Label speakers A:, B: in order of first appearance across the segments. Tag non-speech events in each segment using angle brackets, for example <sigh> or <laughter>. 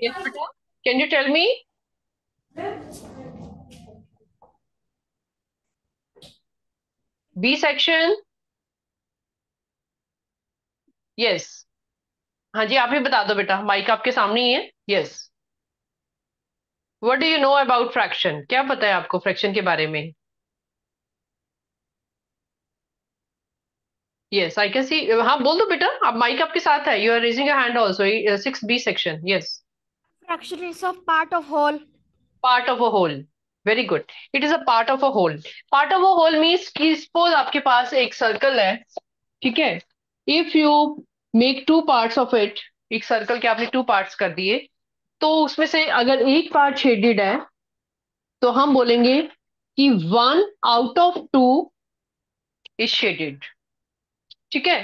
A: Yes. Can you tell me? B section. Yes. हाँ जी, आप ही बता दो बेटा माइक आपके सामने ही है yes what do you know about fraction क्या पता है आपको फ्रैक्शन के बारे में यस आई कैन सी हाँ बोल दो बेटा आप माइक आपके साथ है you are raising a hand also six B section yes
B: Fraction is of part of whole.
A: Part of a whole very good it is a part of a whole part of a whole means कि suppose आपके पास एक circle है ठीक है? If you make two parts of it एक circle के आपने टू पार्ट्स कर दिए तो उसमें से अगर एक पार्ट शेडेड है तो हम बोलेंगे कि one out of two is shaded ठीक है?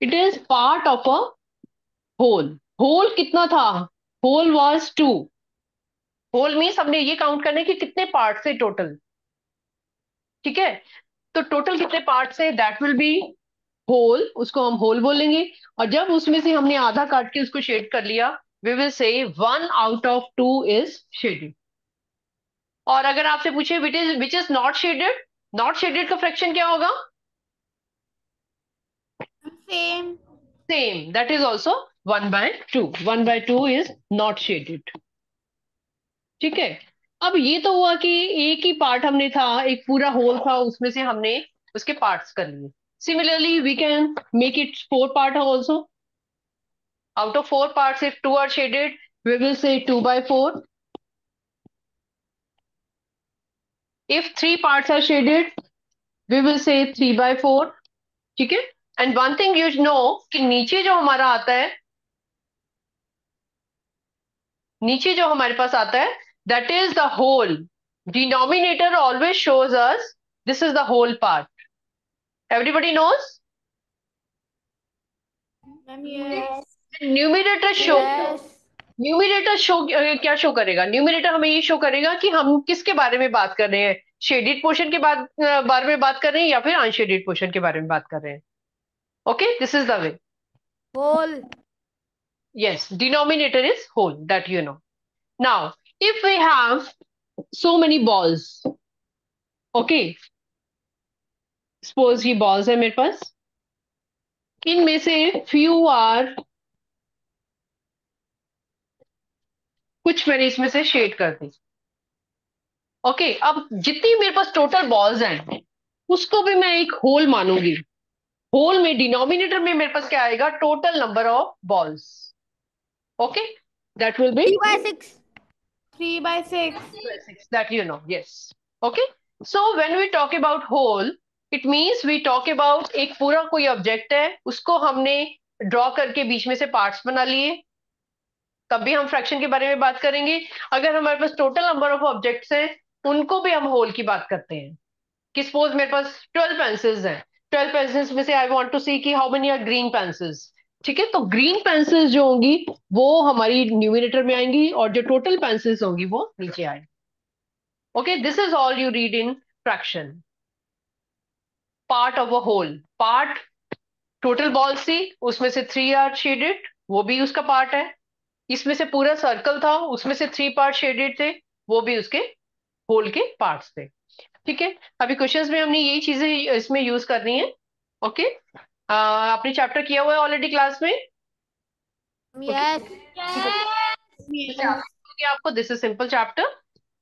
A: It is part of a whole whole कितना था? Whole was two whole means हमने ये काउंट करना है कि कितने पार्ट है टोटल ठीक है? तो टोटल कितने पार्ट है दैट विल बी होल उसको हम होल बोलेंगे। और जब उसमें से हमने आधा काट के उसको शेड कर लिया we will say one out of two is shaded और अगर आपसे पूछे which is which is not shaded not shaded का फ्रैक्शन क्या होगा?
B: Same.
A: Same that is also one by two one by two is not shaded ठीक है? अब ये तो हुआ कि एक ही पार्ट हमने था, एक पूरा होल था, उसमें से हमने उसके पार्ट्स कर लिए। Similarly we can make it four part also out of four parts, if two are shaded, we will say 2 by 4 if three parts are shaded, we will say 3 by 4 ठीक है? And one thing you know कि नीचे जो हमारा आता है नीचे जो हमारे पास आता है that is the whole denominator always shows us this is the whole
B: part everybody
A: knows numerator
B: show
A: numerator show क्या शो करेगा? न्यूमिनेटर हमें ये शो करेगा कि हम किसके बारे में बात कर रहे हैं? शेडेड पोर्शन के बाद बारे में बात कर रहे हैं या फिर अनशेडेड पोर्शन के बारे में बात कर रहे हैं? Okay this is the way
B: Whole.
A: yes denominator is whole that you know now if we have so many balls okay suppose ये balls है मेरे पास इनमें से few are कुछ मैंने इसमें से शेड कर दी ओके okay, अब जितनी मेरे पास टोटल बॉल्स हैं उसको भी मैं एक होल मानूँगी होल में डिनोमिनेटर में मेरे पास क्या आएगा? Total number of balls okay that will be.
B: Three by six. six.
A: That you know. Yes. Okay? So when we talk about whole it means we talk एक पूरा कोई ऑब्जेक्ट है उसको हमने ड्रॉ करके बीच में से पार्ट्स बना लिए। तब भी हम फ्रैक्शन के बारे में बात करेंगे। अगर हमारे पास टोटल नंबर ऑफ़ ऑब्जेक्ट्स हैं उनको भी हम होल की बात करते हैं। कि सपोज़ मेरे पास? ट्वेल्व पेंसिल्स हैं। ट्वेल्व पेंसिल्स में से आई वांट टू सी कि how many are green pencils ठीक है? तो ग्रीन पेंसिल्स जो होंगी, वो हमारी न्यूमिनेटर में आएँगी और जो टोटल पेंसिल्स होंगी, वो नीचे आएँगी. Okay this is all you read in fraction part of a whole part total balls थी, उसमें से थ्री आर शेडेड वो भी उसका पार्ट है. इसमें से पूरा सर्कल था, उसमें से थ्री पार्ट शेडेड थे, वो भी उसके होल के पार्ट्स थे. ठीक है? अभी क्वेश्चंस में हमने यही चीज़ें इसमें यूज़ करनी है ओके आपने चैप्टर किया हुआ है ऑलरेडी क्लास में?
B: Yes.
A: Okay, आपको this is simple chapter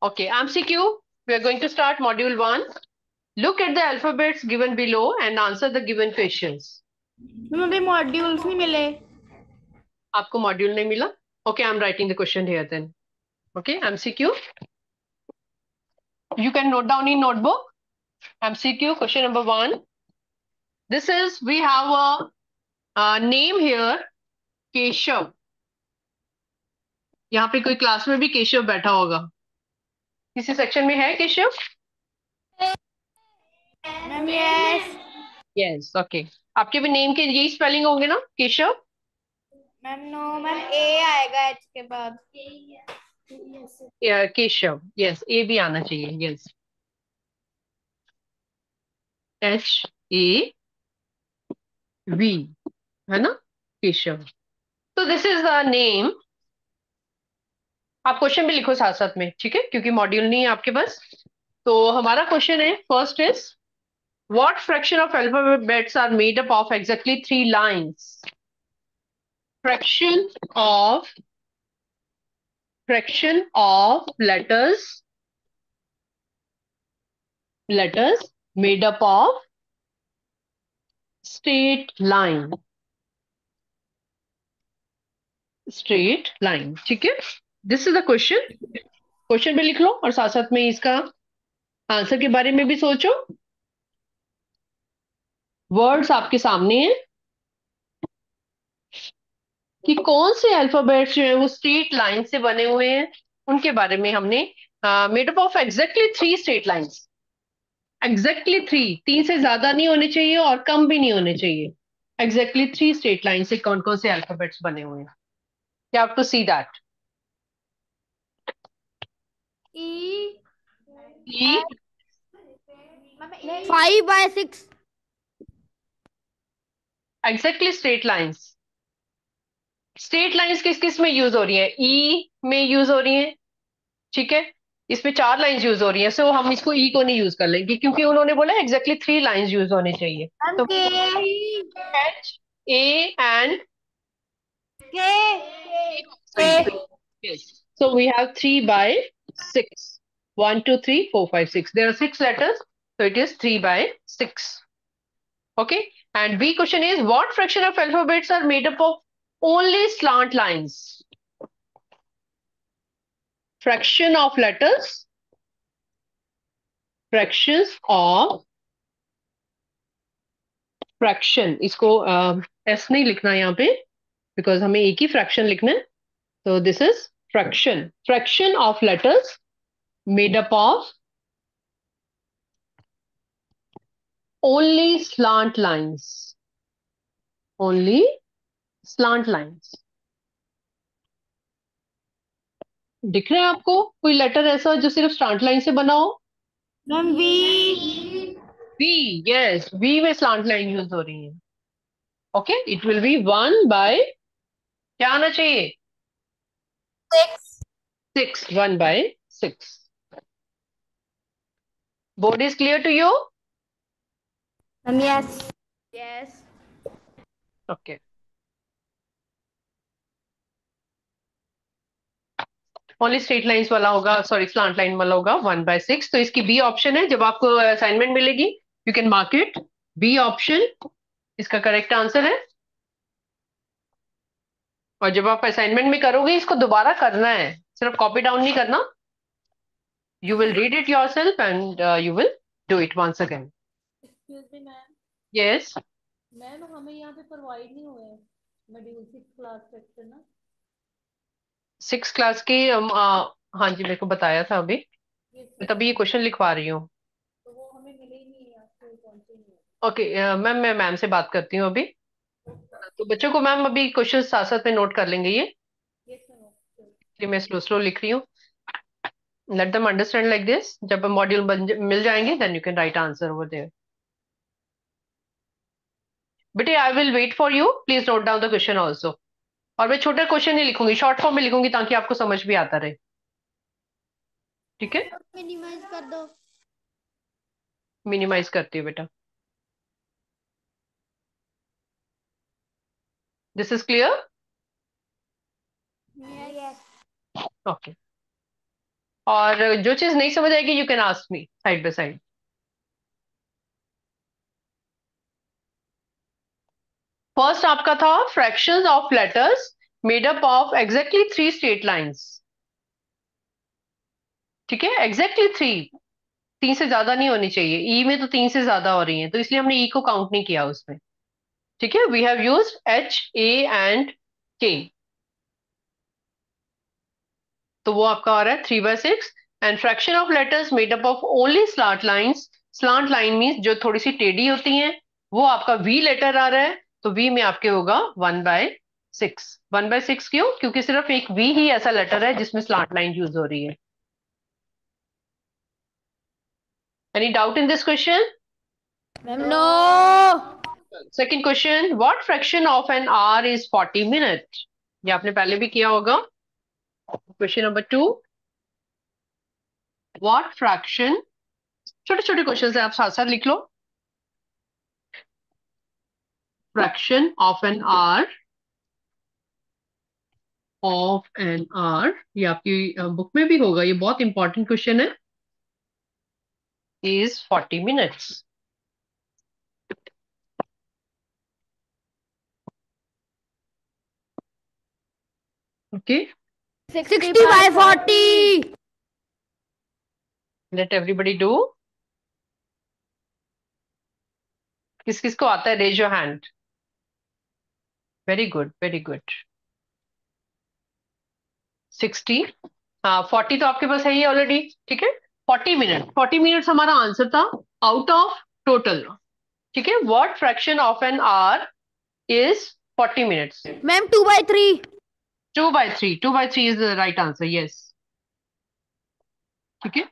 A: okay MCQ we are going to start module one look at the alphabets given below and answer the
B: given questions modules नहीं मिले।
A: आपको module नहीं मिला? Okay I am writing the question here then okay MCQ you can note down in notebook. Mcq question number one. This is we have a, a name here Keshav यहाँ पे कोई class में भी केशव बैठा होगा। किसी सेक्शन में है केशव
B: यस
A: यस ओके आपके भी नेम के यही स्पेलिंग होंगे ना Keshav
B: ma'am no ma'am A आएगा एच के बाद.
A: केशव यस ए भी आना चाहिए. यस एच ए वी है ना? केशव तो दिस इज़ द नेम आप क्वेश्चन भी लिखो साथ साथ में, ठीक है? क्योंकि मॉड्यूल नहीं है आपके पास. तो हमारा क्वेश्चन है first is what fraction of alphabets are made up of exactly three lines fraction of fraction of letters letters made up of straight line. Straight line, ठीक है? This is the question question भी लिख लो और साथ साथ में इसका answer के बारे में भी सोचो। वर्ड्स आपके सामने हैं। कि कौन से अल्फाबेट्स जो है वो स्ट्रेट लाइन से बने हुए हैं? उनके बारे में हमने made up of exactly three straight lines exactly three तीन से ज़्यादा नहीं होने चाहिए और कम भी नहीं होने चाहिए. एग्जैक्टली थ्री स्ट्रेट लाइन से कौन कौन से अल्फाबेट्स बने हुए हैं? you have to see that?
B: E.
A: E.
B: Five by six.
A: Exactly straight lines straight lines किस किसमें यूज़ हो रही है? ई e में यूज़ हो रही है ठीक है? इसमें चार लाइंस यूज़ हो रही है सो so हम इसको ई e को नहीं यूज़ कर लेंगे क्योंकि उन्होंने बोला एग्जैक्टली थ्री लाइंस यूज़ होने चाहिए। H A and so we have three by six one two three four five six there are six letters so it is three by six okay and B question is what fraction of alphabets are made up of only slant lines? Fraction of letters. Fractions of fraction. इसको S नहीं लिखना यहाँ पे because हमें एक ही fraction लिखना है. So this is fraction. Fraction of letters made up of only slant lines. Only slant lines. दिख रहे हैं आपको? कोई लेटर ऐसा जो सिर्फ़ स्लांट लाइन से बना हो?
B: Ma'am V.
A: V yes. V में स्लांट लाइन यूज़ हो रही है. Okay it will be one by क्या आना चाहिए?
B: Six.
A: Six one by six. Board is clear to you?
B: Ma'am yes. Yes.
A: Only straight lines वाला होगा सॉरी स्लांट लाइन वाला होगा वन बाय सिक्स तो इसकी बी ऑप्शन है जब आपको असाइनमेंट मिलेगी you can mark it B option इसका करेक्ट आंसर है और जब आप असाइनमेंट में करोगे इसको दोबारा करना है सिर्फ़ कॉपी डाउन नहीं करना you will read it yourself and you will do it once again
C: excuse me ma'am
A: yes
C: ma'am हमें यहाँ पे प्रोवाइड नहीं हुए मॉड्यूल सिक्स क्लास सेक्टर ना.
A: सिक्स क्लास की हाँ जी मेरे को बताया था अभी। मैं तभी ये क्वेश्चन लिखवा रही हूँ।
C: तो वो हमें मिले ही नहीं आपको पहुँचे नहीं
A: ओके मैम मैं मैम से बात करती हूँ अभी। तो बच्चों को मैम अभी क्वेश्चन साथ साथ में नोट कर लेंगे ये।
C: ये
A: इसलिए मैं स्लो स्लो लिख रही हूँ। Let them understand like this जब मॉड्यूल मिल जाएँगे then you can write answer over there बेटे I will wait for you please note down the question also और मैं छोटा क्वेश्चन नहीं लिखूँगी शॉर्ट फॉर्म में लिखूँगी ताकि आपको समझ भी आता रहे। ठीक है?
B: मिनिमाइज कर दो।
A: मिनिमाइज करती हूँ बेटा। दिस इज़ क्लियर ओके और जो चीज़ नहीं समझ आएगी you can ask me side by side first आपका था fractions of letters made up of exactly three straight lines. ठीक है? Exactly three. तीन से ज़्यादा नहीं होनी चाहिए। ई e में तो तीन से ज़्यादा हो रही है तो इसलिए हमने ई e को काउंट नहीं किया उसमें। ठीक है? We have use H A and K तो वो आपका आ रहा है three by six and fraction of letters made up of only slant lines slant line means जो थोड़ी सी टेढ़ी होती हैं, वो आपका वी लेटर आ रहा है। तो वी में आपके होगा one by six one by six क्यों? क्योंकि सिर्फ़ एक वी ही ऐसा लेटर है जिसमें स्लांट लाइन यूज़ हो रही है. Any doubt in this question
B: ma'am no
A: Second question, what fraction of an hour is 40 minutes? ये आपने पहले भी किया होगा. Question number two what fraction छोटे छोटे क्वेश्चन है आप साथ साथ लिख लो. Fraction of an hour of an hour ये आपकी बुक में भी होगा ये बहुत इंपॉर्टेंट क्वेश्चन है। Is forty minutes okay.
B: 60 by 40.
A: let everybody do. किस किस को आता है? Raise your hand very good very good sixty हाँ फोर्टी तो आपके पास है ही ऑलरेडी ठीक है? फोर्टी मिनट फोर्टी मिनट्स हमारा आंसर था आउट ऑफ़ टोटल ठीक है? What fraction of an hour is forty minutes
B: ma'am two by three
A: two by three two by three is the right answer yes ठीक है?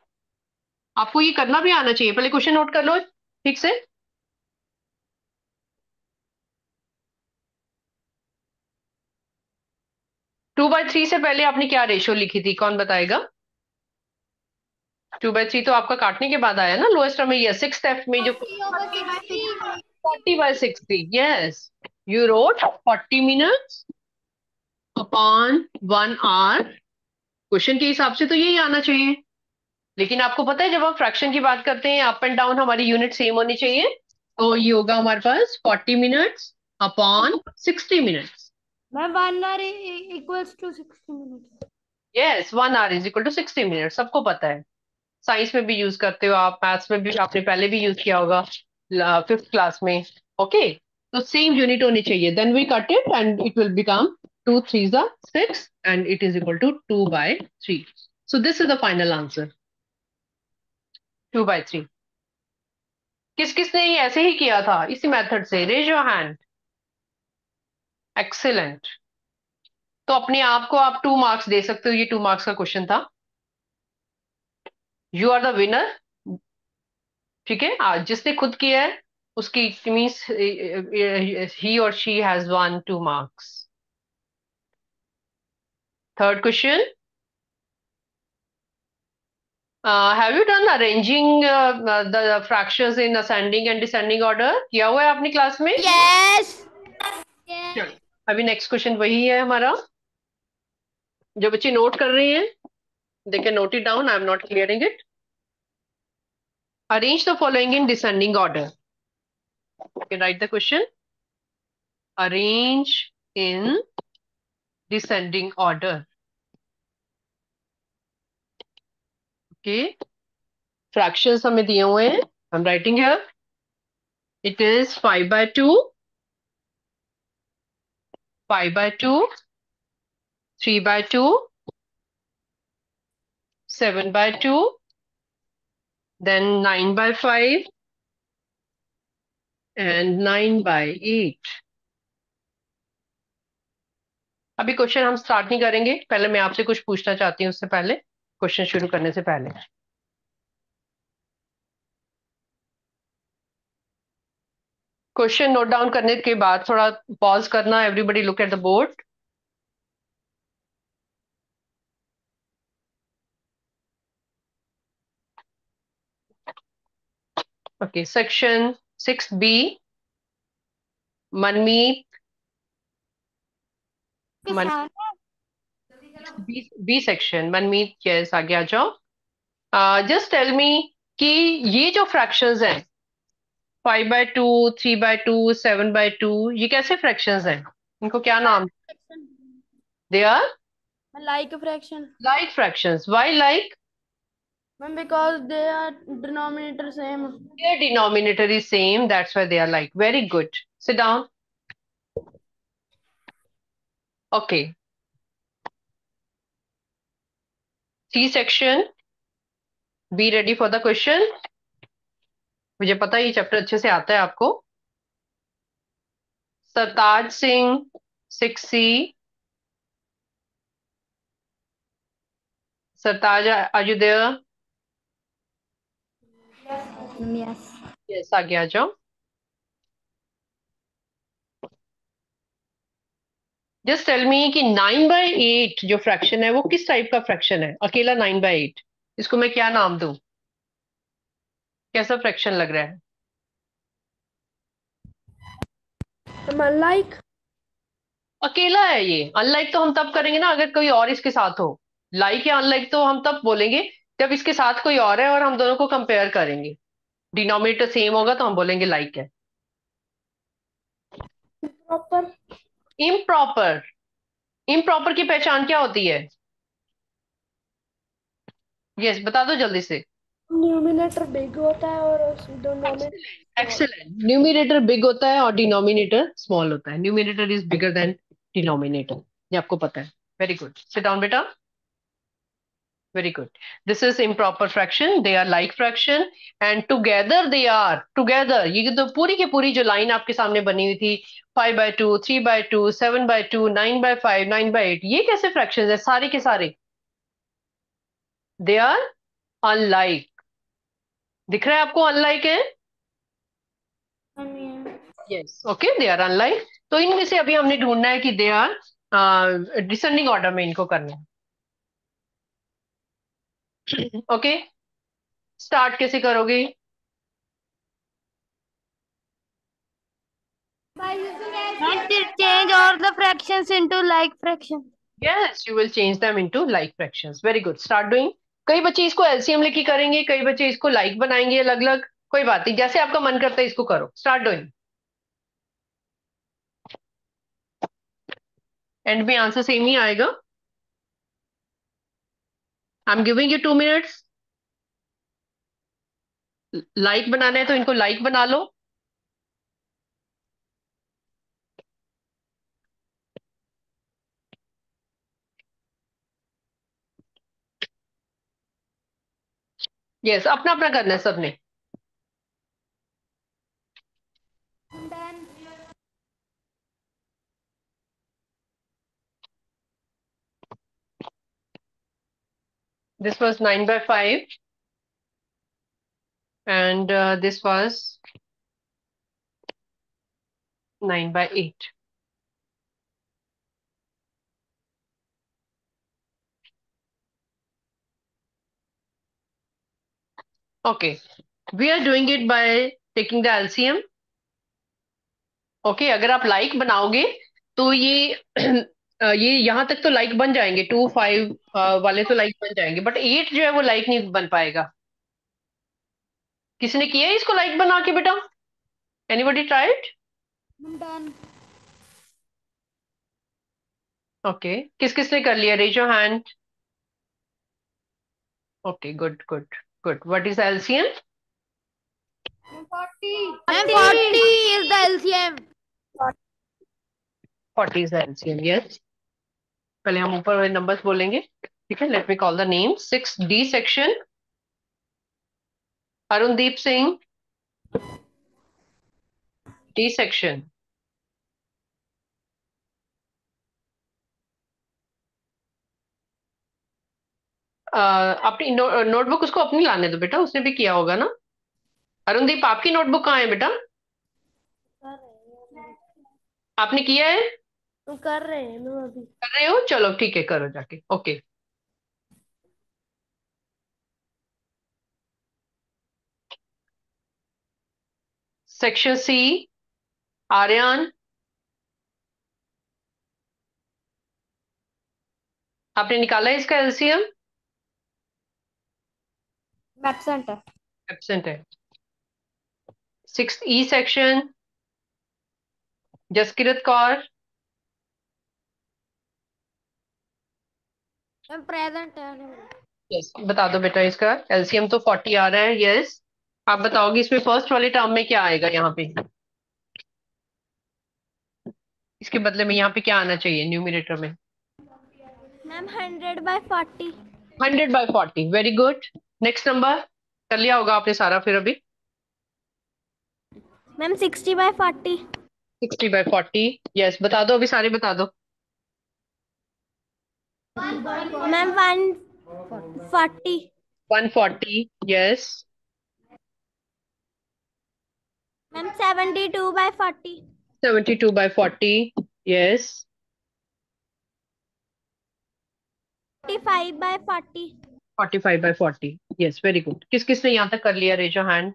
A: आपको ये करना भी आना चाहिए. पहले क्वेश्चन नोट कर लो ठीक से? टू बाय थ्री से पहले आपने क्या रेशियो लिखी थी? कौन बताएगा? टू बाय थ्री तो आपका काटने के बाद आया ना लोएस्ट में ये सिक्स एफ़ में जो forty by sixty yes you wrote forty minutes upon one hour question के हिसाब से तो यही आना चाहिए। लेकिन आपको पता है जब हम फ्रैक्शन की बात करते हैं अप एंड डाउन हमारी यूनिट सेम होनी चाहिए। तो ये होगा हमारे पास forty minutes upon sixty minutes
B: ma'am one hour equals to sixty minute
A: yes one hour is equal to sixty minute सबको पता है। साइंस में भी यूज़ करते हो आप मैथ्स में भी, आपने पहले भी यूज़ किया होगा फिफ्थ क्लास में। ओके तो सेम यूनिट होनी चाहिए। Then we cut it and it will become 2 3s are 6 and it is equal to 2 by 3. So, this is the final answer. 2 by 3. किस, किसने ये ऐसे ही किया था? इसी मेथड से। रेज योर हैंड एक्सीलेंट तो अपने आप को आप टू मार्क्स दे सकते हो ये टू मार्क्स का क्वेश्चन था यू आर द विनर ठीक है आज जिसने खुद किया है उसकी मीन्स ही और she has won two marks Third question. Have you done arranging uh, uh, the fractions in ascending and descending order? किया हुआ है अपनी क्लास में?
B: Yes.
A: चलो अभी नेक्स्ट क्वेश्चन वही है हमारा। जो बच्चे नोट कर रहे हैं देखे note it down I am not clearing it arrange the following in descending order can write the question arrange in descending order okay fraction हमें दिए हुए हैं। आई एम राइटिंग है it is five by two 5 by 2, 3 by 2, 7 by 2, then 9 by 5, and 9 by 8. अभी question हम start नहीं करेंगे। पहले मैं आपसे कुछ पूछना चाहती हूँ उससे पहले। क्वेश्चन शुरू करने से पहले। क्वेश्चन नोट डाउन करने के बाद थोड़ा पॉज करना everybody look at the board okay section six B Manmeet मन B B section Manmeet yes आगे आ जाओ. जस्ट टेल मी कि ये जो फ्रैक्शंस हैं five by two three by two seven by two ये कैसे फ्रैक्शंस हैं? इनको क्या नाम? They are
B: like fraction
A: like fractions why like very good sit down okay see section B ready for the question मुझे पता है ये चैप्टर अच्छे से आता है आपको। Sartaj Singh six. Sartaj are you there
B: Yes.
A: Yes आगे आ जाओ। जस्ट टेल मी कि नाइन बाय एट जो फ्रैक्शन है वो किस टाइप का फ्रैक्शन है? अकेला नाइन बाय एट इसको मैं क्या नाम दूँ? कैसा फ्रैक्शन लग रहा है?
B: लाइक
A: अकेला है ये। अनलाइक तो हम तब करेंगे ना अगर कोई और इसके साथ हो। लाइक या अनलाइक तो हम तब बोलेंगे जब इसके साथ कोई और है और हम दोनों को कंपेयर करेंगे। डिनोमिनेटर सेम होगा तो हम बोलेंगे लाइक है।
B: प्रॉपर
A: इम्प्रॉपर इम्प्रॉपर की पहचान क्या होती है? यस yes, बता दो जल्दी से।
B: न्यूमिनेटर बिग होता है और
A: एक्सेलेंट न्यूमिनेटर बिग होता है और डिनोमिनेटर स्मॉल होता है. Numerator is bigger than denominator ये आपको पता है. वेरी गुड सिट डाउन बेटा. Very good. This is improper fraction. They are like fraction. And together they are. Together. ये तो पूरी की पूरी जो लाइन आपके सामने बनी हुई थी five by two three by two seven by two nine by five nine by eight ये कैसे फ्रैक्शन है? सारे के सारे. दे आर अनलाइक दिख रहा है आपको अनलाइक है? Yes okay they are unlike तो इनमें से अभी हमने ढूंढना है कि दे आर डिसेंडिंग ऑर्डर में इनको करना है। <clears throat> ओके स्टार्ट कैसे करोगे?
B: Change all like fraction
A: yes you will change them into like fractions very good start doing कई बच्चे इसको एलसीएम लेके करेंगे, कई बच्चे इसको लाइक बनाएँगे अलग अलग कोई बात नहीं, जैसे आपका मन करता है इसको करो स्टार्ट डूइंग एंड में आंसर सेम ही आएगा. I am giving you two minutes like बनाना है तो इनको लाइक बना लो. यस अपना अपना करना है सबने this was 9 by 5 and uh, this was 9 by 8 okay. We are doing it by taking the LCM okay अगर आप लाइक like बनाओगे तो ये <clears throat> ये यहाँ तक तो लाइक बन जाएँगे टू फाइव वाले तो लाइक बन जाएँगे बट एट जो है वो लाइक नहीं बन पाएगा। किसने किया है इसको लाइक बना के बेटा? एनीबॉडी ट्राइड ओके किस किसने कर लिया? Raise your hand okay good good good what is LCM
B: 40 and 40 is the LCM
A: 40 is LCM yes पहले हम ऊपर वाले नंबर्स बोलेंगे ठीक है? Let me call the name six D section Arundeep Singh D section अपनी नो, नोटबुक उसको अपनी लाने दो बेटा उसने भी किया होगा ना? अरुणदीप आपकी नोटबुक कहाँ है बेटा? आपने किया है?
B: कर रहे हैं ना अभी।
A: कर रहे हो? चलो ठीक है करो जाके ओके। सेक्शन सी आर्यन आपने निकाला है इसका एलसीएम
B: एब्सेंट है
A: एब्सेंट है six E section Jaskirat
B: Kaur present है
A: यस बता दो बेटा इसका. एलसीएम तो फोर्टी आ रहा है यस आप बताओगे इसमें फ़र्स्ट वाले टर्म में क्या आएगा यहाँ पे? इसके बदले में यहाँ पे क्या आना चाहिए न्यूमिनेटर में?
B: Ma'am hundred by forty
A: hundred by forty very good next number कर लिया होगा आपने सारा फिर अभी।
B: Ma'am sixty by forty
A: sixty by forty yes बता दो अभी सारे बता दो।
B: Ma'am one forty
A: one forty yes
B: ma'am seventy two by forty
A: seventy two by forty yes
B: 45 by 40
A: 45 by 40 yes very good किस किस ने यहाँ तक कर लिया रेजो हैंड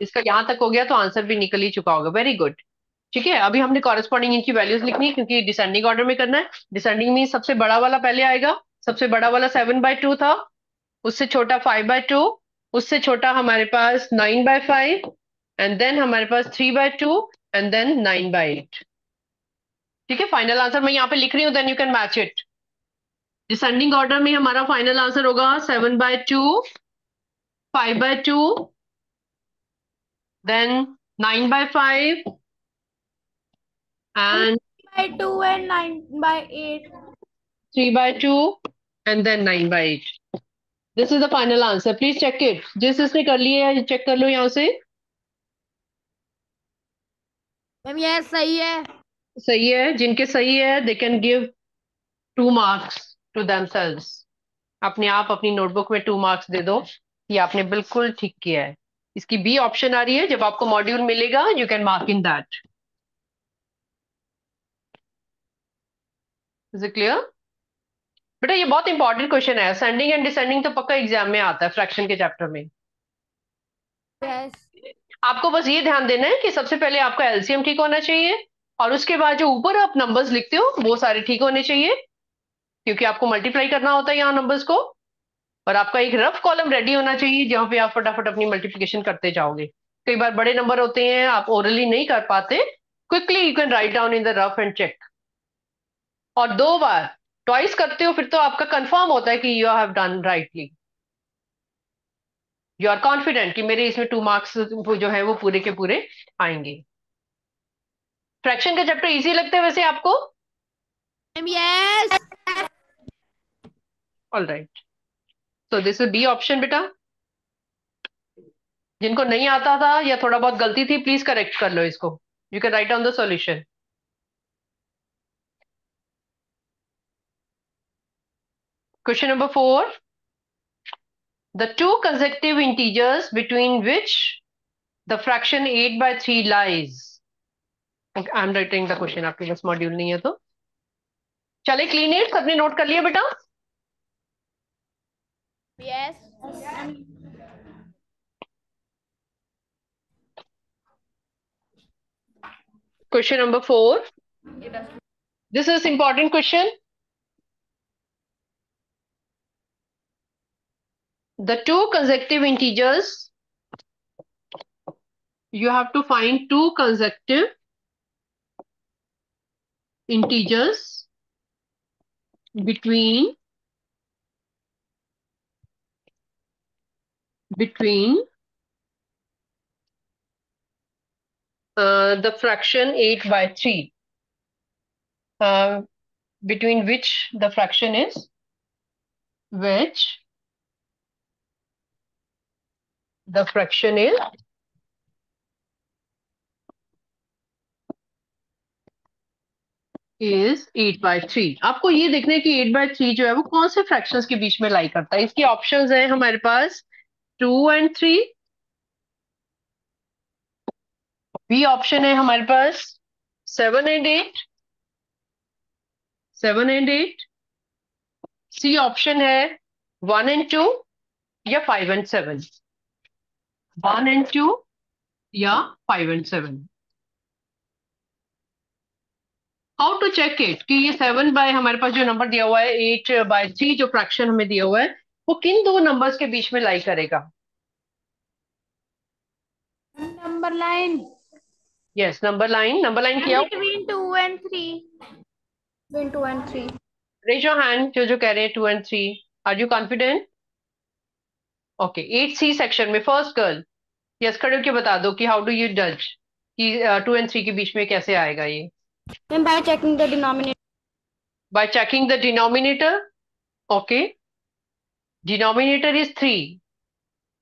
A: इसका यहाँ तक हो गया तो आंसर भी निकल ही चुका होगा। वेरी गुड ठीक है, अभी हमने कॉरेस्पॉन्डिंग इनकी वैल्यूज़ लिखनी है क्योंकि डिसेंडिंग ऑर्डर में करना है। डिसेंडिंग मीन सबसे बड़ा वाला पहले आएगा, सबसे बड़ा वाला सेवन बाय टू था, उससे छोटा फाइव बाय टू उससे छोटा हमारे पास nine by five and then हमारे पास three by two and then nine by eight ठीक है फाइनल आंसर मैं यहाँ पे लिख रही हूँ then you can match it descending order में हमारा फाइनल आंसर होगा seven by two five by two then nine by five and
B: by 2 and 9 by 8
A: 3 by 2 and then 9 by 8. This is the final answer. Please check it. जिस इसने कर लिया है check कर लो यहाँ से
B: मैम ये सही है
A: सही है जिनके सही है they can give two marks to themselves. अपने आप अपनी नोटबुक में टू मार्क्स दे दो ये आपने बिल्कुल ठीक किया है। इसकी बी ऑप्शन आ रही है जब आपको मॉड्यूल मिलेगा you can mark in that is it clear बेटा ये बहुत इंपॉर्टेंट क्वेश्चन है। असेंडिंग एंड डिसेंडिंग तो पक्का एग्ज़ाम में आता है फ्रैक्शन के चैप्टर में।
B: यस
A: आपको बस ये ध्यान देना है कि सबसे पहले आपका एलसीएम ठीक होना चाहिए और उसके बाद जो ऊपर आप नंबर्स लिखते हो वो सारे ठीक होने चाहिए। क्योंकि आपको मल्टीप्लाई करना होता है यहाँ नंबर्स को, और आपका एक रफ कॉलम रेडी होना चाहिए जहाँ पे आप फटाफट अपनी मल्टीप्लिकेशन करते जाओगे। कई बार बड़े नंबर होते हैं, आप ओरली नहीं कर पाते। Quickly you can write down in the rough and check और दो बार ट्वाइस करते हो, फिर तो आपका कंफर्म होता है कि you have done rightly you are confident कि मेरे इसमें टू मार्क्स जो है, वो पूरे के पूरे आएँगे। फ्रैक्शन का चैप्टर इजी लगता है वैसे आपको?
B: Yes
A: all right so this is B option बेटा। जिनको नहीं आता था या थोड़ा बहुत गलती थी प्लीज़ करेक्ट कर लो इसको। You can write on the solution question number four the two consecutive integers between which the fraction eight by three lies I am writing the question आपके पास मॉड्यूल नहीं है तो। चले क्लीन एट सबने नोट कर लिया बेटा?
B: Yes
A: Question number four. This is important question. The two consecutive integers, you have to find two consecutive integers between between uh, the fraction 8 by 3 uh, between which the fraction is which the fraction is is 8 by 3 आपको ये देखना है कि 8 by 3 जो है वो कौन से फ्रैक्शंस के बीच में लाई करता है इसकी ऑप्शंस हैं हमारे पास 2 एंड थ्री। बी ऑप्शन है हमारे पास seven and 8 7 and eight. C option है वन एंड टू या फाइव एंड 7 1 एंड टू या five and seven. How to check it कि ये सेवन बाय हमारे पास जो नंबर दिया हुआ है, एट बाय थ्री जो फ्रैक्शन हमें दिया हुआ है वो किन दो नंबर्स के बीच में लाई करेगा?
B: Number line
A: yes number line number line किया?
B: Between 2 and 3 between 2 and 3
A: raise your hand जो जो कह रहे हैं two and three are you confident okay eight C section में फ़र्स्ट गर्ल यस खड़े होके बता दो कि हाउ डू यू जज कि टू एंड थ्री के बीच में कैसे आएगा ये?
B: Then by checking the denominator.
A: By checking the denominator? Okay. Denominator is three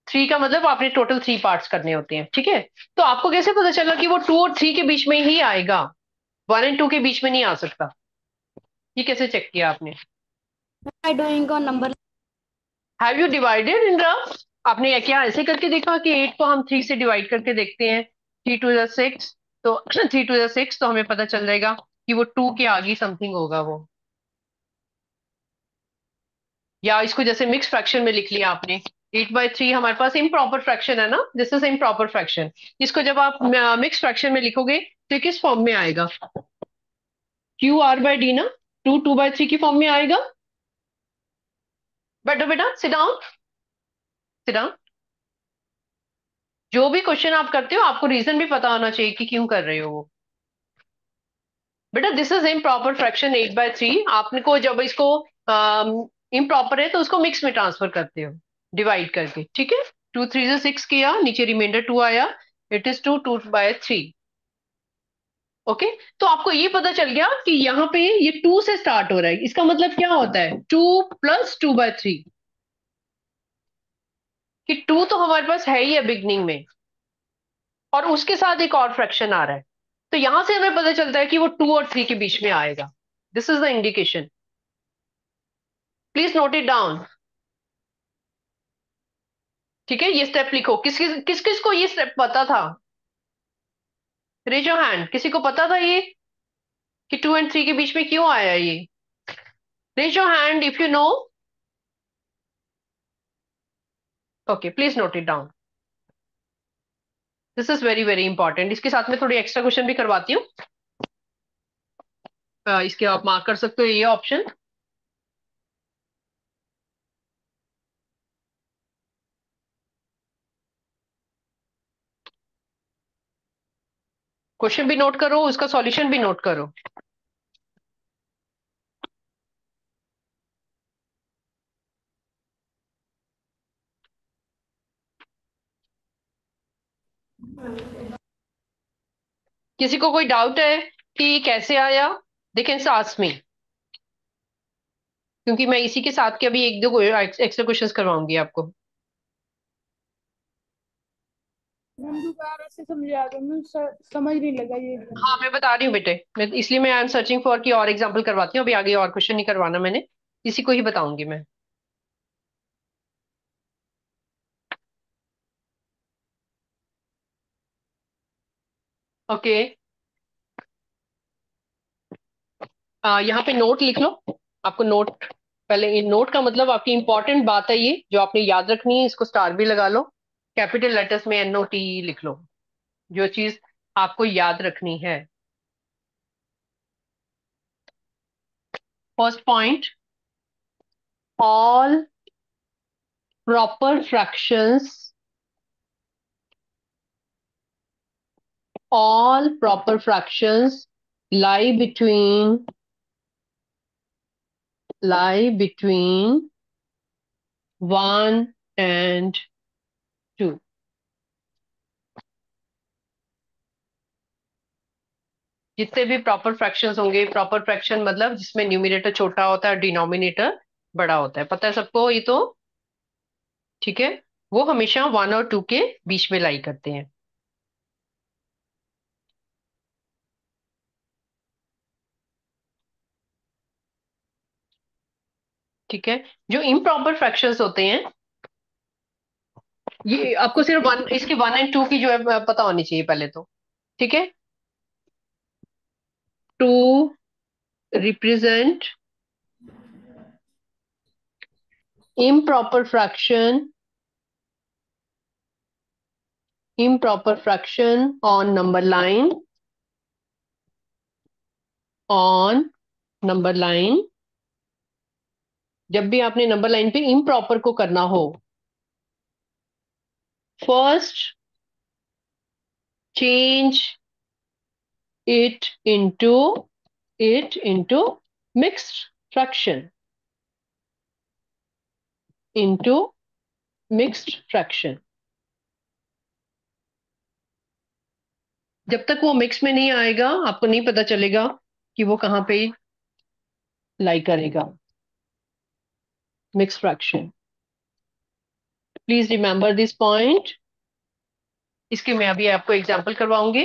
A: three का मतलब आपने टोटल थ्री पार्ट्स करने होते हैं ठीक है? तो आपको कैसे पता चला कि वो टू और थ्री के बीच में ही आएगा? वन एंड टू के बीच में नहीं आ सकता। ये कैसे चेक किया आपने? Have you divided in rough आपने क्या ऐसे करके देखा कि एट को हम थ्री से डिवाइड करके देखते हैं? थ्री टू ज सिक्स तो थ्री टू ज सिक्स तो हमें पता चल जाएगा कि वो टू के आगे समथिंग होगा वो। या इसको जैसे मिक्स फ्रैक्शन में लिख लिया आपने। एट बाई थ्री हमारे पास इम्प्रॉपर फ्रैक्शन है ना? दिस इज़ इम्प्रॉपर फ्रैक्शन इसको जब आप मिक्स फ्रैक्शन में लिखोगे तो किस फॉर्म में आएगा? क्यू आर बाई डी ना? टू टू बाई थ्री की फॉर्म में आएगा? बैठो बेटा सिट डाउन सिट डाउन जो भी क्वेश्चन आप करते हो, आपको रीजन भी पता होना चाहिए कि क्यों कर रहे हो वो। बेटा this is improper fraction eight by three आपने को जब इसको इम्प्रॉपर है तो उसको मिक्स में ट्रांसफ़र करते हो डिवाइड करके, ठीक है? टू थ्री से सिक्स किया, नीचे रिमाइंडर टू आया it is two two by three okay तो आपको ये पता चल गया कि यहाँ पे ये टू से स्टार्ट हो रहा है। इसका मतलब क्या होता है? Two plus two by three कि टू तो हमारे पास है ही है बिगनिंग में। और उसके साथ एक और फ्रैक्शन आ रहा है। तो यहाँ से हमें पता चलता है कि वो टू और थ्री के बीच में आएगा। This is the indication please note it down ठीक है, ये स्टेप लिखो। किस किस किस किस को ये स्टेप पता था? रेज हैंड किसी को पता था ये? कि टू एंड थ्री के बीच में क्यों आया ये? Raise hand if you know okay please note it down this is very very important इसके साथ में थोड़ी एक्स्ट्रा क्वेश्चन भी करवाती हूँ। इसके आप मार्क कर सकते हो ये ऑप्शन क्वेश्चन भी नोट करो, उसका सॉल्यूशन भी नोट करो। किसी को कोई डाउट है कि कैसे आया? देखें सास में क्योंकि मैं इसी के साथ के अभी एक दो एक्स्ट्रा क्वेश्चंस करवाऊँगी आपको।
B: दोबारा से समझा दो समझ नहीं लगा
A: हाँ रही हूँ इसलिए मैं आई एम सर्चिंग फॉर की और एग्जांपल करवाती हूँ, अभी आगे और क्वेश्चन नहीं करवाना मैंने, इसी को ही बताऊँगी मैं। ओके यहाँ पे नोट लिख लो, आपको नोट पहले नोट का मतलब आपकी इंपॉर्टेंट बात है ये, जो आपने याद रखनी है, इसको स्टार भी लगा लो। कैपिटल लेटर्स में एन ओ टी लिख लो, जो चीज़ आपको याद रखनी है। First point all proper fractions all proper fractions lie between lie between 1 and 2 जितने भी प्रॉपर फ्रैक्शंस होंगे प्रॉपर फ्रैक्शन मतलब जिसमें न्यूमिनेटर छोटा होता है डिनोमिनेटर बड़ा होता है। पता है सबको? ये तो ठीक है? वो हमेशा वन और टू के बीच में लाई करते हैं। ठीक है? जो इम्प्रॉपर फ्रैक्शंस होते हैं ये आपको सिर्फ़ वन इसके वन एंड टू की जो है पता होनी चाहिए पहले तो। ठीक है? To represent improper fraction improper fraction on number line, on number line जब भी आपने नंबर लाइन पे इम्प्रॉपर को करना हो first change it into it into mixed fraction into mixed fraction जब तक वो मिक्स में नहीं आएगा, आपको नहीं पता चलेगा कि वो कहाँ पे लाई करेगा. Mix fraction. Please remember this point इसके मैं अभी आपको एग्ज़ाम्पल करवाऊँगी।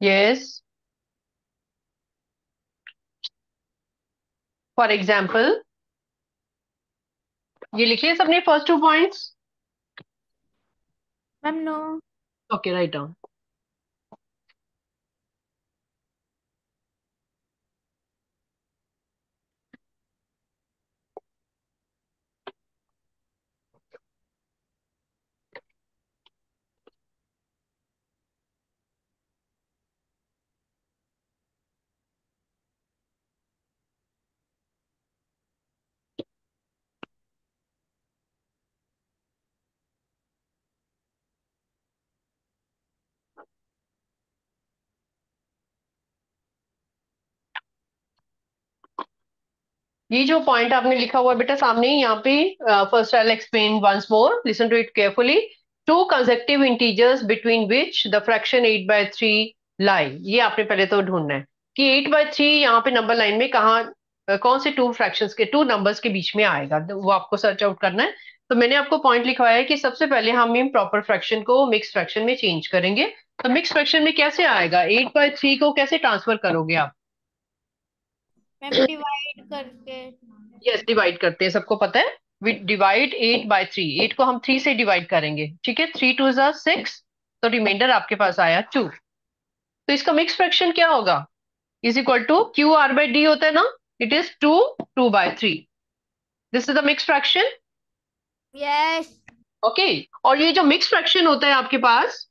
A: यस फॉर एग्ज़ाम्पल ये लिख लिया सबने first two points
B: ma'am no
A: okay write down ये जो पॉइंट आपने लिखा हुआ है बेटा, सामने यहाँ पे first I explain once more listen to it carefully two consecutive integers between which the fraction eight by three lie ये आपने पहले तो ढूंढना है कि एट बाय थ्री यहाँ पे नंबर लाइन में कहा कौन से टू फ्रैक्शंस के टू नंबर्स के बीच में आएगा? वो आपको सर्च आउट करना है। तो मैंने आपको पॉइंट लिखवाया है कि सबसे पहले हम इन प्रॉपर फ्रैक्शन को मिक्स फ्रैक्शन में चेंज करेंगे। तो मिक्स फ्रैक्शन में कैसे आएगा? एट बाय थ्री को कैसे ट्रांसफ़र करोगे आप?
C: मैम डिवाइड करके।
A: यस डिवाइड करते हैं सबको पता है? We divide eight by three eight को हम थ्री से डिवाइड करेंगे ठीक है? थ्री टू जार सिक्स तो रिमाइंडर आपके पास आया टू तो इसका मिक्स फ्रैक्शन क्या होगा? Is equal to Q R by D होता है ना? It is two two by three this is the mix fraction
C: yes
A: okay और ये जो मिक्स फ्रैक्शन होता है आपके पास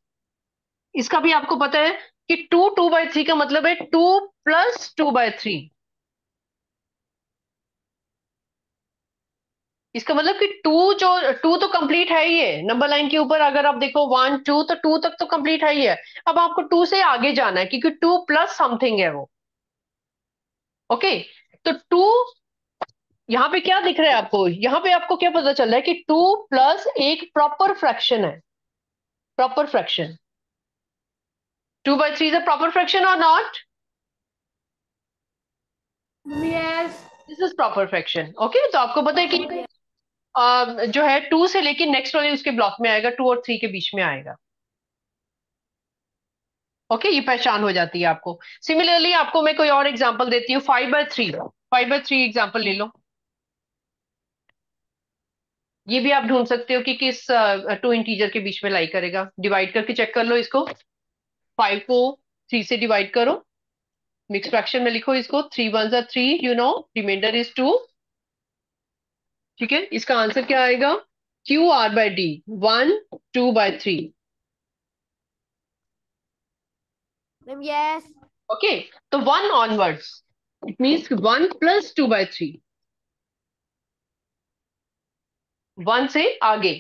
A: इसका भी आपको पता है कि टू टू बाय थ्री का मतलब है two plus two by three इसका मतलब कि टू जो टू तो कंप्लीट है ही है। नंबर लाइन के ऊपर अगर आप देखो वन टू तो टू तक तो कंप्लीट है ही है। अब आपको टू से आगे जाना है क्योंकि टू प्लस समथिंग है वो। ओके तो टू यहाँ पे क्या दिख रहा है आपको? यहाँ पे आपको क्या पता चल रहा है कि टू प्लस एक प्रॉपर फ्रैक्शन है। Proper fraction two by three is a proper fraction और not
B: yes
A: this is proper fraction okay तो आपको पता है कि जो है टू से लेके नेक्स्ट वाले उसके ब्लॉक में आएगा टू और थ्री के बीच में आएगा। ओके ये पहचान हो जाती है आपको। सिमिलरली आपको मैं कोई और एग्जांपल देती हूँ five by three five by three example ले लो। ये भी आप ढूंढ सकते हो कि किस टू इंटीजर के बीच में लाई करेगा। डिवाइड करके चेक कर लो इसको। फाइव को थ्री से डिवाइड करो। मिक्स फ्रैक्शन में लिखो इसको। Three one jar three you know remainder is two ठीक है? इसका आंसर क्या आएगा? Q R by D one two by three
C: yes
A: okay तो one onwards it means one plus two by three one से आगे.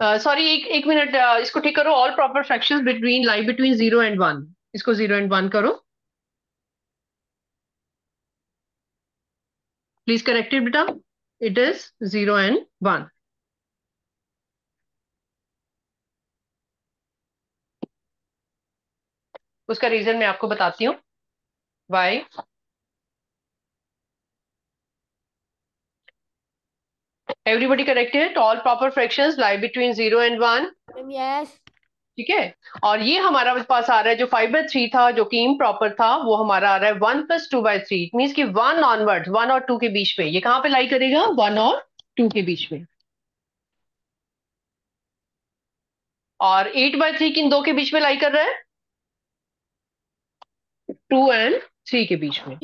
A: सॉरी uh, एक एक मिनट uh, इसको ठीक करो. All proper fractions between lie between zero and one इसको zero and one करो. प्लीज़ करेक्टेड बेटा. It is 0 and 1. उसका रीजन मैं आपको बताती हूँ। Why everybody corrected all proper fractions lie between zero and one
C: yes
A: ठीक है? और ये हमारा पास आ रहा है जो फाइव बाय थ्री था जो कि इम प्रॉपर था वो हमारा आ रहा है one plus two by three it mean की वन ऑनवर्ड वन और टू के बीच में. ये कहाँ पे लाई करेगा? वन और टू के बीच में. और एट बाय थ्री किन दो के बीच में लाई कर रहा है? टू एंड थ्री के बीच में.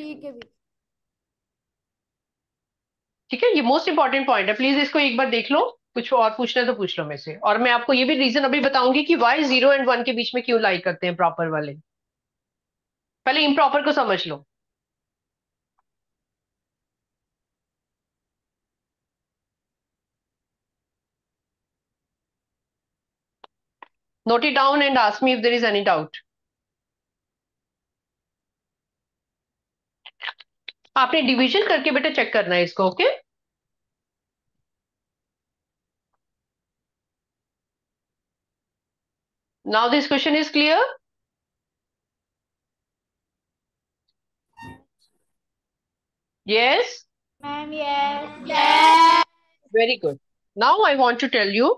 C: ठीक है?
A: ये मोस्ट इंपॉर्टेंट पॉइंट है. प्लीज़ इसको एक बार देख लो. कुछ और पूछना है तो पूछ लो मेरे से। और मैं आपको ये भी रीजन अभी बताऊँगी कि वाई ज़ीरो एंड वन के बीच में क्यों लाई करते हैं प्रॉपर वाले। पहले इम्प्रॉपर को समझ लो। Note it down and ask me if there is any आपने डिवीज़न करके बेटा चेक करना है इसको okay now this question is clear? Yes?
C: Ma'am yes yes
A: very good. Now i want to tell you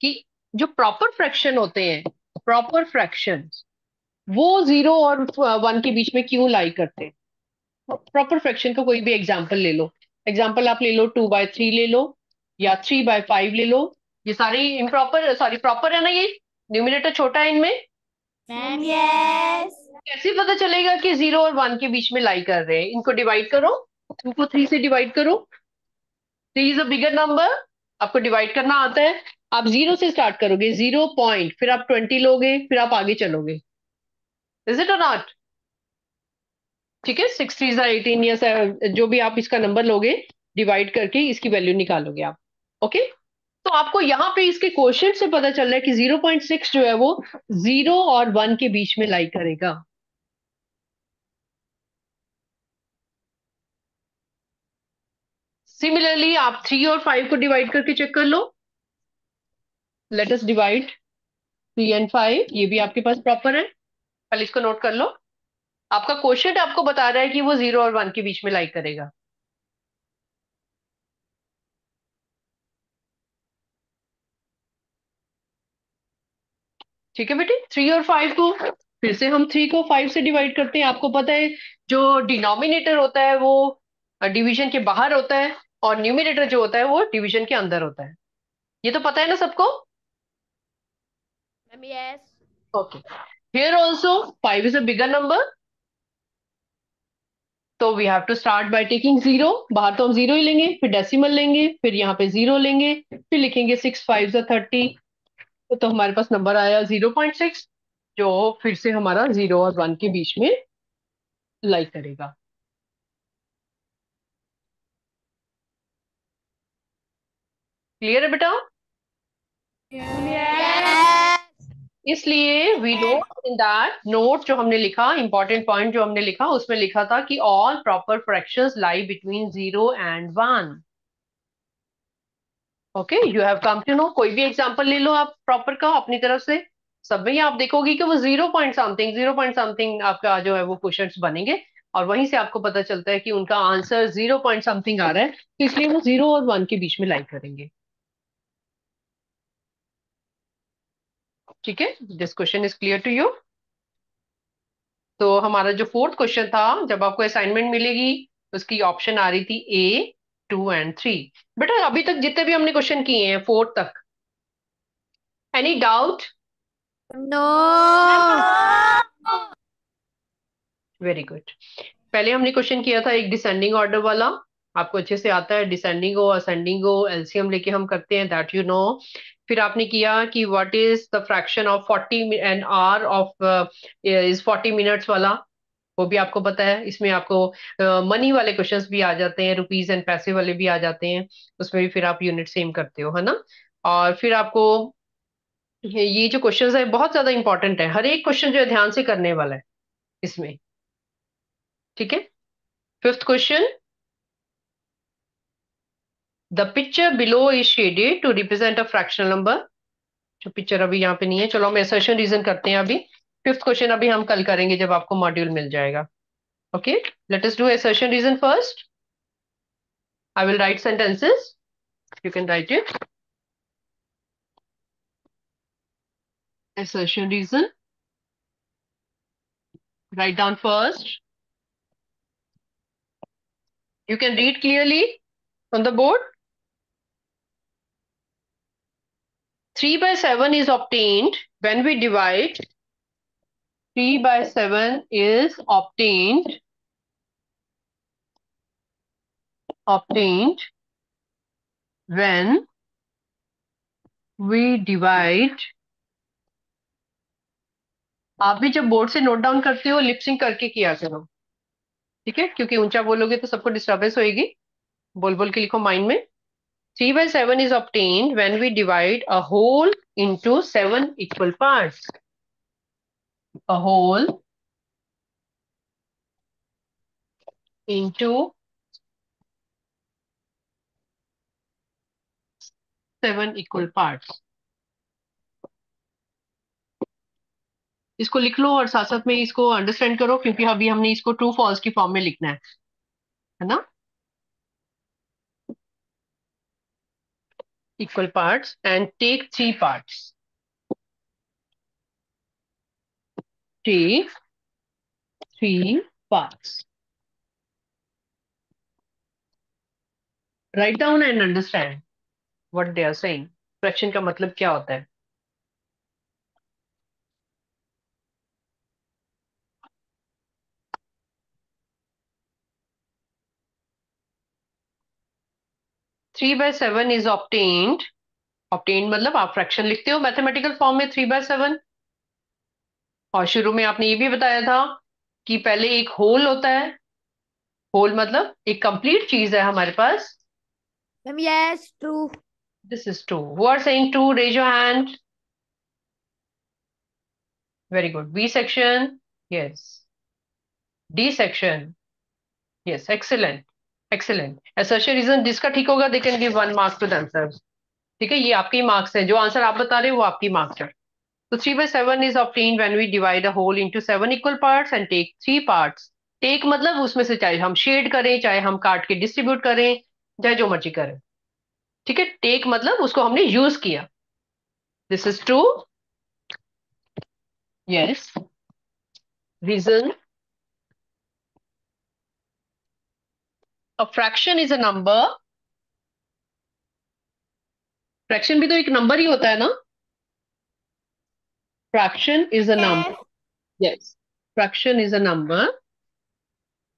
A: कि जो प्रॉपर फ्रैक्शन होते हैं प्रॉपर फ्रैक्शंस वो ज़ीरो और वन के बीच में क्यों लाई करते हैं? प्रॉपर फ्रैक्शन का कोई भी एग्ज़ाम्पल ले लो। एग्ज़ाम्पल आप ले लो टू बाय थ्री ले लो या थ्री बाय फाइव ले लो। ये सारी इम्प्रॉपर सॉरी प्रॉपर है ना ये? न्यूमिनेटर छोटा है इनमें? कैसे पता चलेगा कि ज़ीरो और वन के बीच में लाई कर रहे हैं? इनको डिवाइड करो। टू को थ्री से डिवाइड करो। Three is a bigger number आपको डिवाइड करना आता है। आप ज़ीरो से स्टार्ट करोगे। ज़ीरो पॉइंट फिर आप ट्वेंटी लोगे। फिर आप आगे चलोगे। इज़ इट और नॉट ठीक है? सिक्स थ्री एटीन या जो भी आप इसका नंबर लोगे डिवाइड करके इसकी वैल्यू निकालोगे आप। ओके तो आपको यहाँ पे इसके क्वेश्चन से पता चल रहा है कि ज़ीरो पॉइंट सिक्स जो है वो ज़ीरो और वन के बीच में लाई करेगा। सिमिलरली आप थ्री और फाइव को डिवाइड करके चेक कर लो। Let us divide three and five ये भी आपके पास प्रॉपर है। पहले इसको नोट कर लो। आपका क्वेश्चन आपको बता रहा है कि वो ज़ीरो और वन के बीच में लाइक करेगा। ठीक है बेटे? थ्री और फाइव को फिर से हम थ्री को फाइव से डिवाइड करते हैं। आपको पता है जो डिनोमिनेटर होता है वो डिवीज़न के बाहर होता है और न्यूमिनेटर जो होता है वो डिवीज़न के अंदर होता है। ये तो पता है ना सबको?
D: Ma'am yes
A: okay here also five is a bigger number तो we have to start by taking zero बाहर तो हम ज़ीरो ही लेंगे फिर डेसिमल लेंगे फिर यहाँ पे ज़ीरो लेंगे फिर लिखेंगे सिक्स फाइव थर्टी तो हमारे पास नंबर आया ज़ीरो पॉइंट सिक्स जो फिर से हमारा ज़ीरो और वन के बीच में लाइक करेगा। क्लियर है बेटा? इसलिए we note in that note जो हमने लिखा इंपॉर्टेंट पॉइंट जो हमने लिखा उसमें लिखा था कि all proper fractions lie between zero and one okay you have come to know कोई भी एग्ज़ाम्पल ले लो आप प्रॉपर का, अपनी तरफ़ से। सब में आप देखोगे कि वो zero point something zero point something आपका जो है वो क्वेश्चन बनेंगे। और वहीं से आपको पता चलता है कि उनका आंसर ज़ीरो पॉइंट समथिंग आ रहा है तो इसलिए वो ज़ीरो और वन के बीच में लाइक करेंगे। ठीक है? This question is clear to you तो हमारा जो फोर्थ क्वेश्चन था, जब आपको असाइनमेंट मिलेगी, उसकी ऑप्शन आ रही थी ए टू एंड थ्री। बेटा अभी तक जितने भी हमने क्वेश्चन किए हैं फोर्थ तक। Any doubt
D: no
A: very good पहले हमने क्वेश्चन किया था एक डिसेंडिंग ऑर्डर वाला। आपको अच्छे से आता है डिसेंडिंग हो असेंडिंग हो एलसीएम लेके हम करते हैं दैट यू नो फिर आपने किया कि what is the fraction of forty an hour of is forty minutes वाला। वो भी आपको पता है, इसमें आपको मनी वाले क्वेश्चंस भी आ जाते हैं रुपीज़ एंड पैसे वाले भी आ जाते हैं, उसमें भी फिर आप यूनिट सेम करते हो, है ना? और फिर आपको, ये जो क्वेश्चन है, बहुत ज़्यादा इंपॉर्टेंट है। हर एक क्वेश्चन जो है, ध्यान से करने वाला है, इसमें। ठीक है? Fifth question the picture below is shaded to represent a fractional number जो पिक्चर अभी यहाँ पे नहीं है, चलो हम एसर्शन रीजन करते हैं अभी। फिफ्थ क्वेश्चन अभी हम कल करेंगे जब आपको मॉड्यूल मिल जाएगा okay let us do assertion reason first I will write sentences you can write it assertion reason write down first you can read clearly on the board 3 by 7 is obtained when we divide three by seven is obtained obtained when we divide, आप भी जब board से note down करते हो lip sync करके किया करो। ठीक है? क्योंकि ऊँचा बोलोगे तो सबको डिस्टर्बेंस होगी बोल बोल के लिखो माइंड में। Three by seven is obtained when we divide a whole into seven equal part a whole into 7 equal parts. इसको लिख लो और साथ साथ में इसको अंडरस्टैंड करो, क्योंकि अभी हमने इसको ट्रू फॉल्स की फॉर्म में लिखना है। है ना? Equal parts and take three parts take three, parts. Write down and understand what they are saying. Fraction का मतलब क्या होता है three by seven is obtained obtained मतलब आप फ्रैक्शन लिखते हो मैथमेटिकल फॉर्म में थ्री बाय सेवन और शुरू में आपने ये भी बताया था कि पहले एक होल होता है। होल मतलब एक कंप्लीट चीज़ है हमारे पास।
D: Yes true
A: this is true वो आर से true raise your hand very good B section yes D section yes excellent excellent ऐसा रीजन जिसका ठीक होगा they can give one marks to the answer ठीक है? ये आपके मार्क्स हैं। जो आंसर आप बता रहे हो वो आपकी मार्क्स है। तो three by seven is obtained when we divide a whole into seven equal parts and take three parts. Take मतलब उसमें से चाहे हम शेड करें, चाहे हम काट के डिस्ट्रीब्यूट करें, चाहे जो मर्ज़ी करें। ठीक है? टेक मतलब उसको हमने यूज़ किया। This is true yes reason a fraction is a number fraction भी तो एक नंबर ही होता है ना? Fraction is a number yes fraction is a number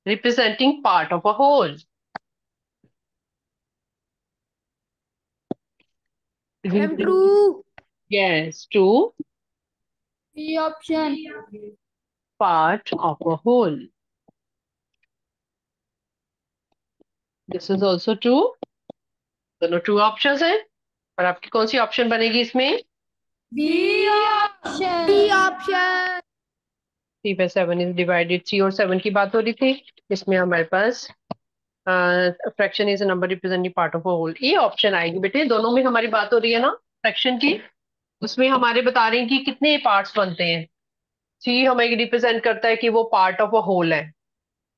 A: representing part of a whole
D: Ma'am, true.
A: yes true
B: B option.
A: part of a whole this is also true दोनों true options हैं और आपकी कौन सी option बनेगी इसमें
B: B option.
D: B option.
A: Three seven is divided three और seven की बात हो रही थी इसमें हमारे पास fraction is number representing part of a whole ये ऑप्शन आएगी बेटे दोनों में हमारी बात हो रही है ना फ्रैक्शन की? उसमें हमारे बता रहे हैं कि कितने पार्ट्स बनते हैं। थ्री हमें रिप्रेजेंट करता है कि वो पार्ट ऑफ़ अ होल है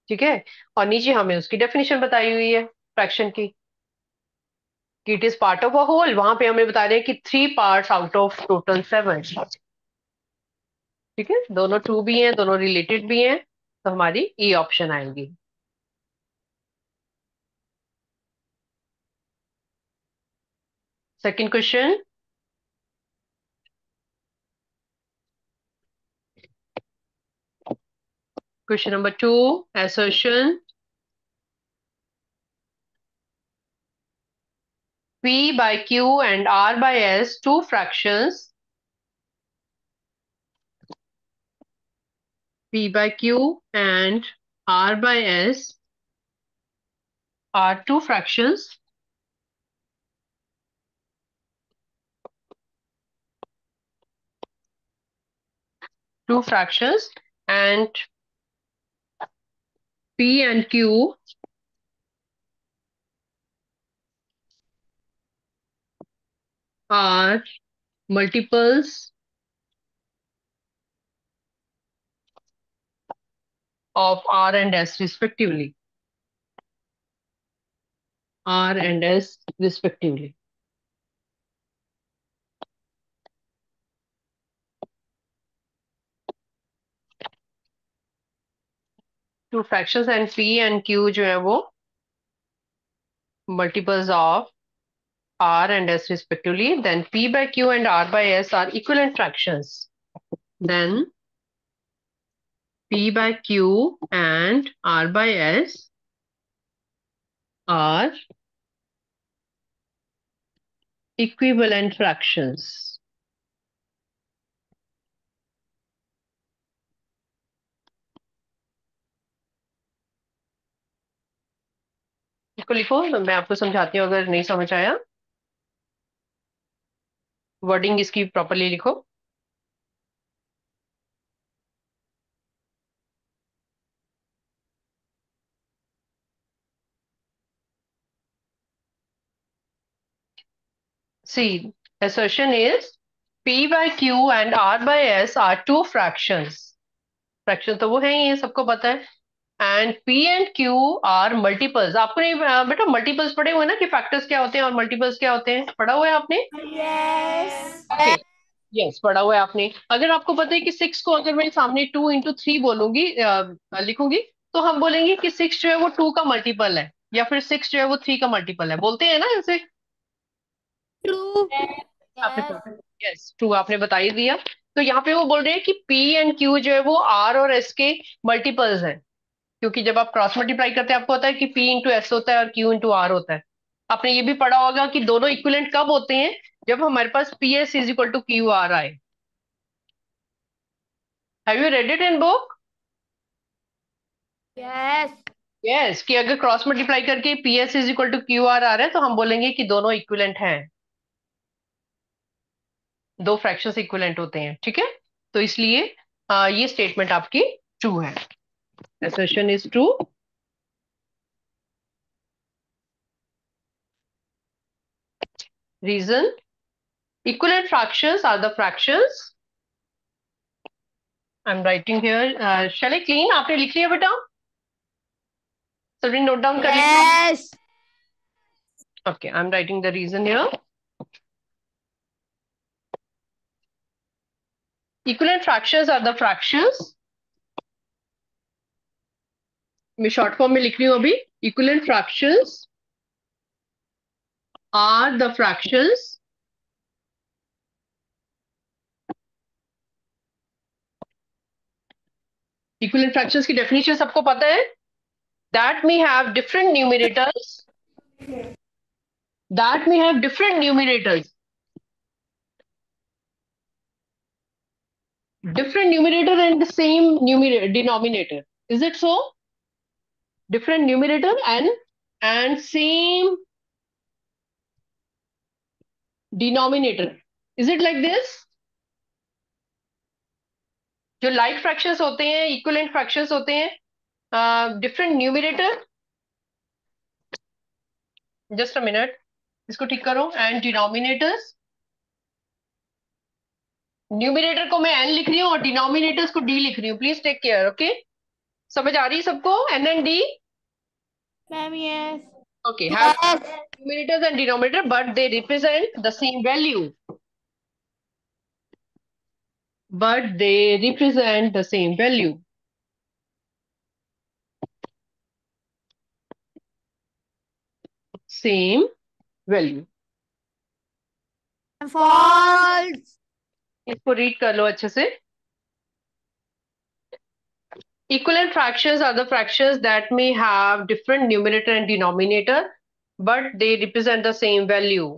A: ठीक है? और नीचे हमें उसकी डेफिनेशन बताई हुई है फ्रैक्शन की। It is part of a whole वहाँ पे हमें बता रहे हैं कि three parts out of total seven ठीक है? दोनों टू भी हैं, दोनों रिलेटेड भी हैं तो हमारी ई ऑप्शन आएगी। Second question question number two assertion P by Q and R by S two fractions P by Q and R by S are two fractions. Two fractions and P and Q are multiples of R and S respectively. R and S respectively. Two fractions and P and Q जो है वो multiples of R and S respectively. Then P by Q and R by S are equivalent fractions. Then P by Q and R by S are equivalent fractions. इसको लिखो तो मैं आपको समझाती हूँ, अगर नहीं समझ आया वर्डिंग इसकी प्रॉपरली लिखो See, assertion is P by Q and R by S are two fractions. Fraction तो वो है ही है सबको पता है। And P and Q are multiples uh, बेटा मल्टीपल्स पढ़े हुए ना कि फैक्टर्स क्या होते हैं और मल्टीपल्स क्या होते हैं? पढ़ा हुआ है आपने?
D: Yes.
A: Okay. यस पढ़ा हुआ है आपने। अगर आपको पता है कि सिक्स को अगर मैं सामने टू इंटू थ्री बोलूँगी लिखूँगी तो हम बोलेंगे कि सिक्स जो है वो टू का मल्टीपल है या फिर सिक्स जो है वो थ्री का मल्टीपल है। बोलते हैं ना ऐसे
D: ट्रू
A: आपने यस टू आपने बता ही। दिया तो यहाँ पे वो बोल रहे हैं कि पी एंड क्यू जो है वो आर और एस के मल्टीपल्स हैं। क्योंकि जब आप क्रॉस मल्टीप्लाई करते हैं आपको पता है कि पी इंटू एस होता है और क्यू इंटू आर होता है। आपने ये भी पढ़ा होगा कि दोनों इक्विलेंट कब होते हैं? जब हमारे पास P S is equal to Q R आए। Have you read it in book
D: yes
A: yes कि अगर क्रॉस मल्टीप्लाई करके P S is equal to Q R आ रहा है तो हम बोलेंगे कि दोनों इक्विलेंट हैं। दो फ्रैक्शन इक्वलेंट होते हैं ठीक है? तो इसलिए आ, ये स्टेटमेंट आपकी ट्रू है। Assertion is true reason equivalent fraction are the fraction I am writing here shall I clean आपने लिख लिया बेटा? सर नोट डाउन कर okay I am writing the reason here equivalent fractions are the fractions मैं short form में लिख रही हूँ अभी equivalent fractions are the fractions equivalent fractions की definition सबको पता है that may have different numerators that may have different numerators different numerator and the same numerator denominator is it so different numerator and and same denominator is it like this जो like fractions होते हैं equivalent fractions होते हैं different numerator just a minute इसको ठीक करो and denominators numerator को मैं एन लिख रही हूँ और डिनोमिनेटर्स को डी लिख रही हूँ। प्लीज़ टेक केयर ओके समझ आ रही है सबको? N and denominators and but they represent the same value but they represent the same value same value
D: false
A: इसको रीड कर लो अच्छे से। Equivalent fraction are the fractions that may have different numerator and denominator but they represent the same value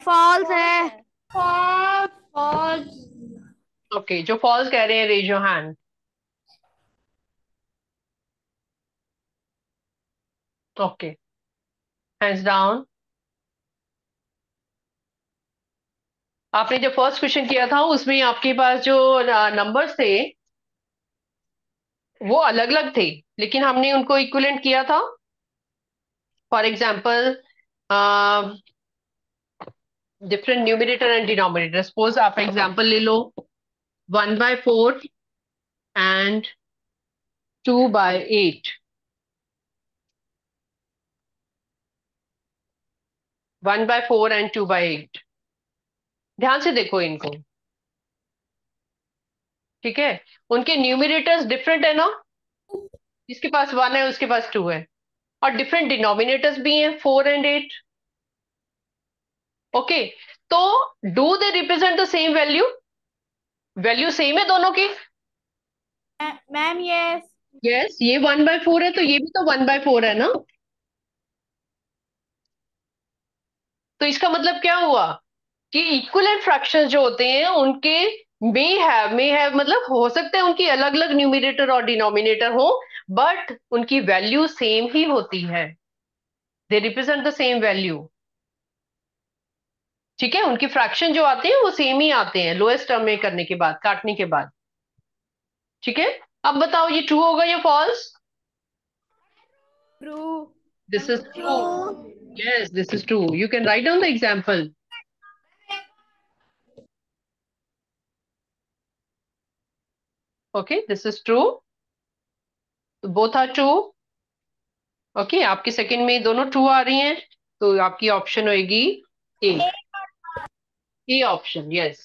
D: false है।
A: Okay जो false कह रहे हैं raise your hand okay hands down आपने जो फ़र्स्ट क्वेश्चन किया था, उसमें आपके पास जो नंबर्स थे, वो अलग अलग थे, लेकिन हमने उनको इक्विवेलेंट किया था। For example different numerator and denominator suppose आप एग्ज़ाम्पल ले लो one by four and two by eight one by four and two by eight ध्यान से देखो इनको। ठीक है? उनके न्यूमिनेटर्स डिफरेंट है ना? जिसके पास वन है उसके पास टू है। और डिफरेंट डिनोमिनेटर्स भी हैं फोर एंड एट ओके तो do they represent the same value value same है दोनों की?
B: मैम यस
A: यस ये वन बाय फोर है तो ये भी तो वन बाय फोर है ना? तो इसका मतलब क्या हुआ? कि इक्विवेलेंट फ्रैक्शंस जो होते हैं उनके मे हैव मे हैव मतलब हो सकता है उनकी अलग अलग न्यूमिनेटर और डिनोमिनेटर हो बट उनकी वैल्यू सेम ही होती है। They represent the same value ठीक है? उनकी फ्रैक्शन जो आते हैं वो सेम ही आते हैं लोएस्ट टर्म में करने के बाद काटने के बाद। ठीक है? अब बताओ ये ट्रू होगा या false
B: true
A: this is true yes this is true you can write down the example okay this is true. both are true. Okay आपके सेकंड में दोनों ट्रू आ रही हैं तो आपकी ऑप्शन होगी A E option, yes.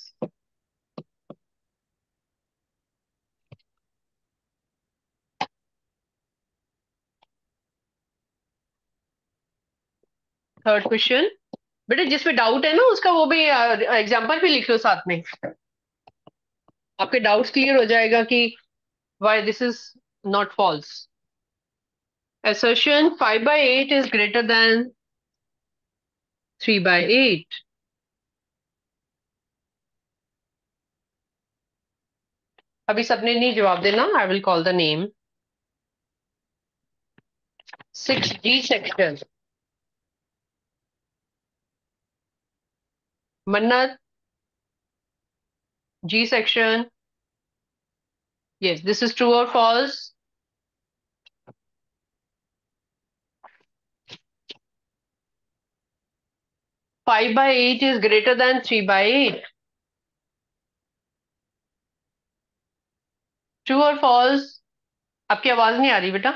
A: Third question बेटा जिसमें डाउट है ना उसका वो भी एग्ज़ाम्पल भी लिख लो साथ में. आपके डाउट्स क्लियर हो जाएगा कि why this is not false assertion 5 by 8 is greater than 3 by 8 अभी सबने नहीं जवाब देना I will call the name six G section Mannat ji section. Yes, this is true or false? Five by eight is greater than three by eight. True और false आपकी आवाज़ नहीं आ रही बेटा।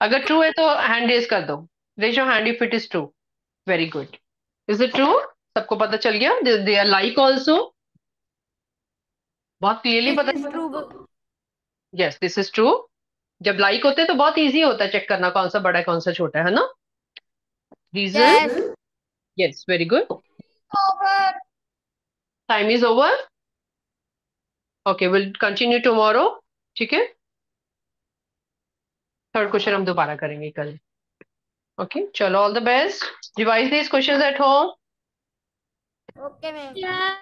A: अगर ट्रू है तो हैंड रेज कर दो। Raise your hand if it is true very good is it true सबको पता चल गया? दे आर लाइक ऑल्सो बहुत क्लियरली पता
D: true.
A: Yes this is true जब लाइक होते हैं तो बहुत इजी होता है चेक करना कौन सा बड़ा है कौन सा छोटा है है ना? Reason
D: yes
A: very good time is over okay will continue tomorrow ठीक है? थर्ड क्वेश्चन हम दोबारा करेंगे कल। ओके चलो all the best revise this questions at home
D: Okay, ma'am.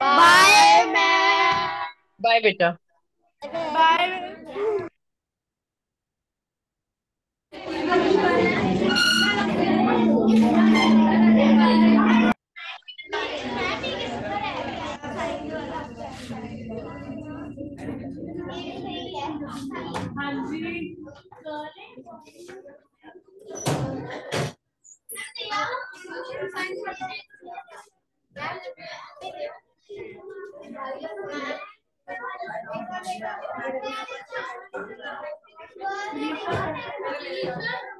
D: Bye, ma'am.
A: Bye बेटा
D: Bye.
B: Thank you.